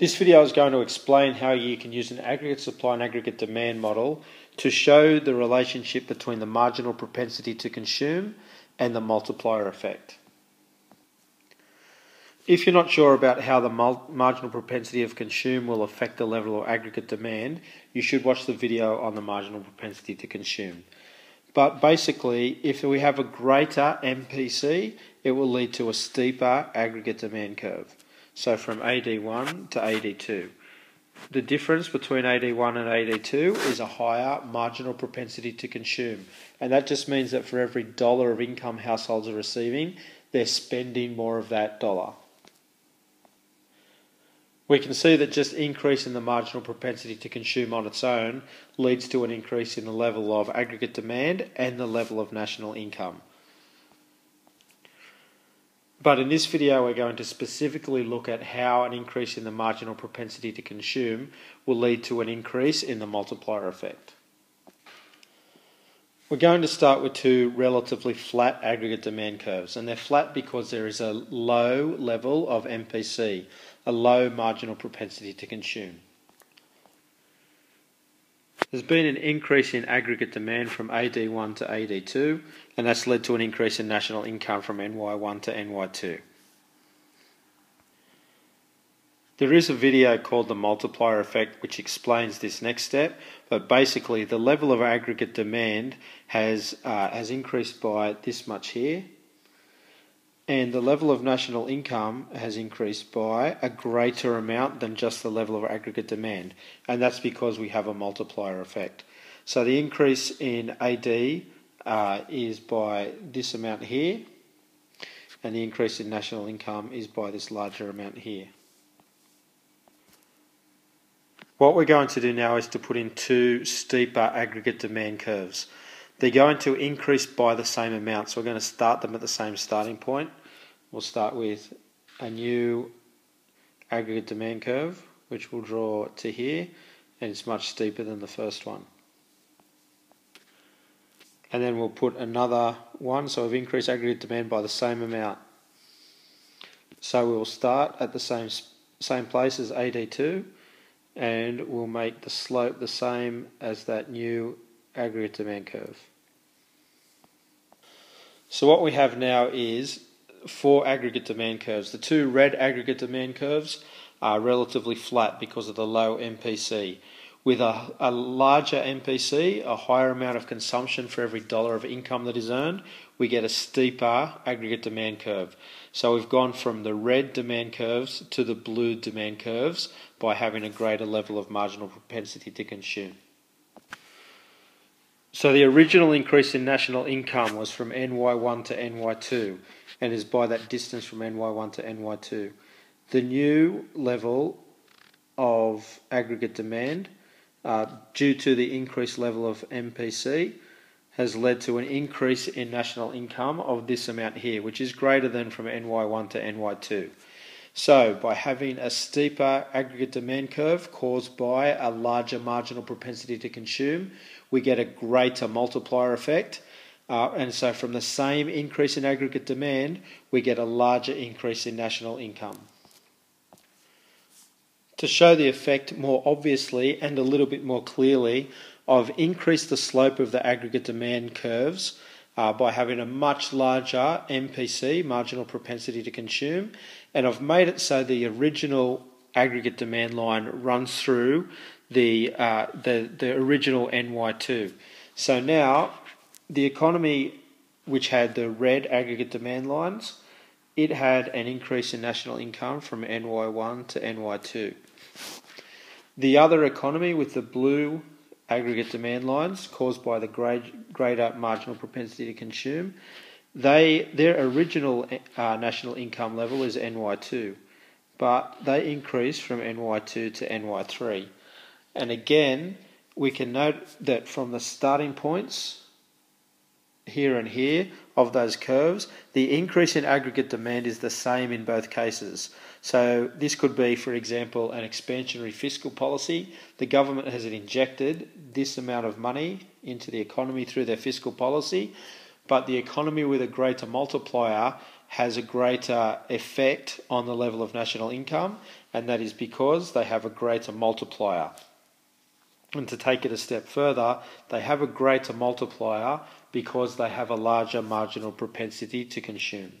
This video is going to explain how you can use an aggregate supply and aggregate demand model to show the relationship between the marginal propensity to consume and the multiplier effect. If you're not sure about how the marginal propensity of consume will affect the level of aggregate demand, you should watch the video on the marginal propensity to consume. But basically, if we have a greater MPC, it will lead to a steeper aggregate demand curve. So from AD1 to AD2. The difference between AD1 and AD2 is a higher marginal propensity to consume. And that just means that for every dollar of income households are receiving, they're spending more of that dollar. We can see that just increasing the marginal propensity to consume on its own leads to an increase in the level of aggregate demand and the level of national income. But in this video, we're going to specifically look at how an increase in the marginal propensity to consume will lead to an increase in the multiplier effect. We're going to start with two relatively flat aggregate demand curves, and they're flat because there is a low level of MPC, a low marginal propensity to consume. There's been an increase in aggregate demand from AD1 to AD2, and that's led to an increase in national income from NY1 to NY2. There is a video called the multiplier effect which explains this next step, but basically the level of aggregate demand has, uh, has increased by this much here, and the level of national income has increased by a greater amount than just the level of aggregate demand, and that's because we have a multiplier effect. So the increase in AD uh, is by this amount here, and the increase in national income is by this larger amount here. What we're going to do now is to put in two steeper aggregate demand curves. They're going to increase by the same amount, so we're going to start them at the same starting point we'll start with a new aggregate demand curve, which we'll draw to here, and it's much steeper than the first one. And then we'll put another one, so we've increased aggregate demand by the same amount. So we'll start at the same same place as AD2, and we'll make the slope the same as that new aggregate demand curve. So what we have now is four aggregate demand curves. The two red aggregate demand curves are relatively flat because of the low MPC. With a, a larger MPC, a higher amount of consumption for every dollar of income that is earned, we get a steeper aggregate demand curve. So we've gone from the red demand curves to the blue demand curves by having a greater level of marginal propensity to consume. So the original increase in national income was from NY1 to NY2 and is by that distance from NY1 to NY2. The new level of aggregate demand, uh, due to the increased level of MPC, has led to an increase in national income of this amount here, which is greater than from NY1 to NY2. So, by having a steeper aggregate demand curve caused by a larger marginal propensity to consume, we get a greater multiplier effect uh, and so from the same increase in aggregate demand, we get a larger increase in national income. To show the effect more obviously and a little bit more clearly, I've increased the slope of the aggregate demand curves uh, by having a much larger MPC, marginal propensity to consume, and I've made it so the original aggregate demand line runs through the, uh, the, the original NY2. So now the economy, which had the red aggregate demand lines, it had an increase in national income from NY1 to NY2. The other economy with the blue aggregate demand lines caused by the greater marginal propensity to consume, they their original uh, national income level is NY2, but they increase from NY2 to NY3. And again, we can note that from the starting points here and here of those curves, the increase in aggregate demand is the same in both cases. So this could be, for example, an expansionary fiscal policy. The government has injected this amount of money into the economy through their fiscal policy, but the economy with a greater multiplier has a greater effect on the level of national income, and that is because they have a greater multiplier. And to take it a step further, they have a greater multiplier because they have a larger marginal propensity to consume.